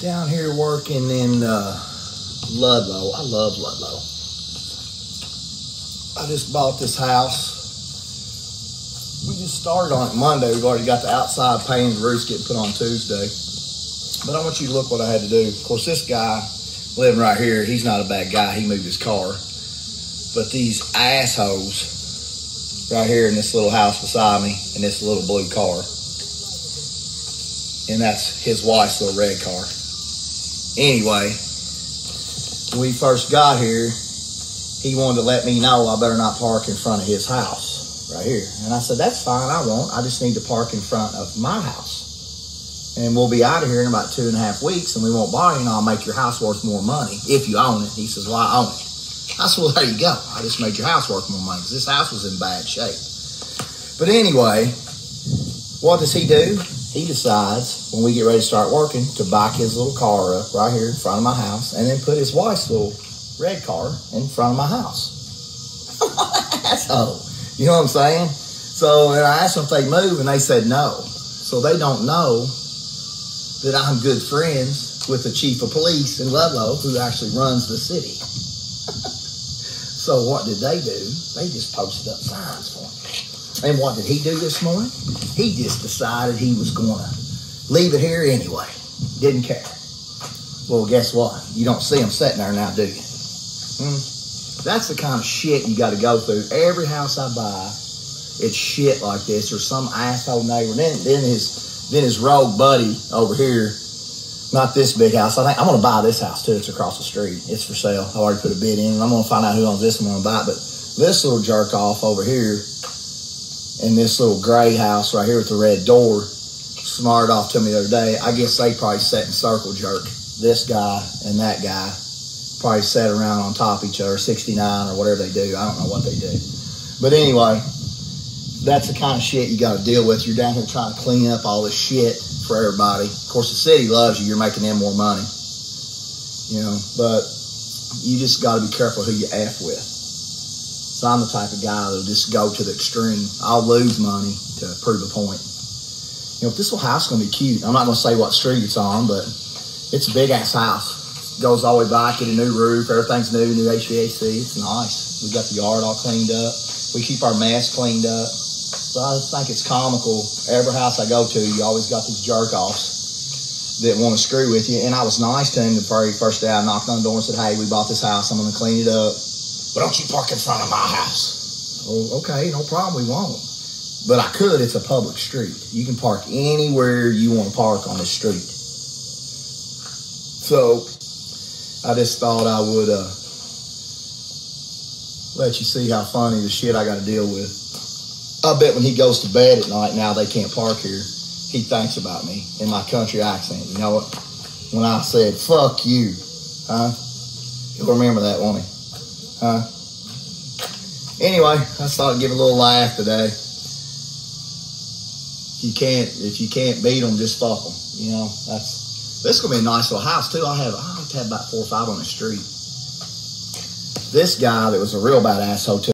down here working in uh, Ludlow. I love Ludlow. I just bought this house. We just started on it Monday. We've already got the outside paint, the roof's getting put on Tuesday. But I want you to look what I had to do. Of course, this guy living right here, he's not a bad guy. He moved his car. But these assholes right here in this little house beside me in this little blue car. And that's his wife's little red car. Anyway, we first got here, he wanted to let me know I better not park in front of his house right here. And I said, That's fine, I won't. I just need to park in front of my house. And we'll be out of here in about two and a half weeks and we won't bother you and I'll make your house worth more money if you own it. He says, Well, I own it. I said, Well, there you go. I just made your house worth more money because this house was in bad shape. But anyway, what does he do? He decides when we get ready to start working to back his little car up right here in front of my house and then put his wife's little red car in front of my house. Asshole. You know what I'm saying? So then I asked them if they move and they said no. So they don't know that I'm good friends with the chief of police in Ludlow who actually runs the city. so what did they do? They just posted up signs for me. And what did he do this morning? He just decided he was going to leave it here anyway. Didn't care. Well, guess what? You don't see him sitting there now, do you? Hmm? That's the kind of shit you got to go through. Every house I buy, it's shit like this, or some asshole neighbor. Then, then his, then his rogue buddy over here. Not this big house. I think I'm gonna buy this house too. It's across the street. It's for sale. I already put a bid in, I'm gonna find out who owns this one. I'm gonna buy it. But this little jerk off over here, in this little gray house right here with the red door, smarted off to me the other day. I guess they probably sat in circle jerk. This guy and that guy probably sat around on top of each other, 69 or whatever they do. I don't know what they do. But anyway, that's the kind of shit you got to deal with. You're down here trying to clean up all this shit for everybody. Of course, the city loves you. You're making them more money. You know, but you just got to be careful who you F with. So I'm the type of guy that'll just go to the extreme. I'll lose money to prove a point. You know, if this little house is going to be cute, I'm not going to say what street it's on, but it's a big ass house. Goes all the way back, get a new roof, everything's new, new HVAC. It's nice. We got the yard all cleaned up. We keep our mess cleaned up. So I think it's comical. Every house I go to, you always got these jerk offs that want to screw with you. And I was nice to him the very first day I knocked on the door and said, Hey, we bought this house. I'm going to clean it up. But don't you park in front of my house. Oh, okay, no problem. We won't. But I could. It's a public street. You can park anywhere you want to park on the street. So I just thought I would uh, let you see how funny the shit I got to deal with. I bet when he goes to bed at night, now they can't park here, he thinks about me in my country accent. You know what? When I said, fuck you, huh? He'll remember that, won't he? Huh? Anyway, I just thought I'd give a little laugh today. If you can't, if you can't beat them, just fuck them. You know, that's this is gonna be a nice little house too. I have I have have about four or five on the street. This guy that was a real bad asshole too.